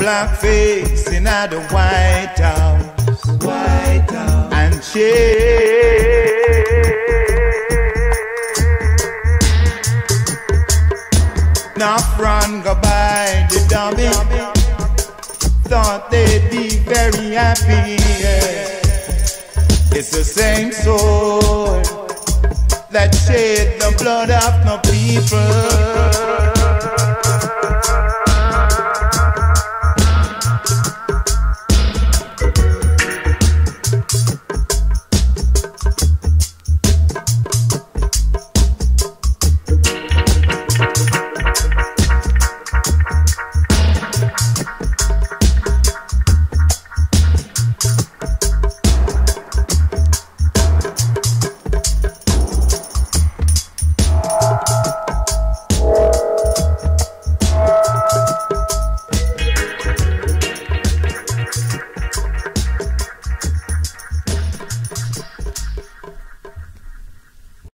black face in the White House, White House, and shade. Now front go by the dummy, thought they'd be very happy. Yeah. It's the same sword that shed the blood of no people.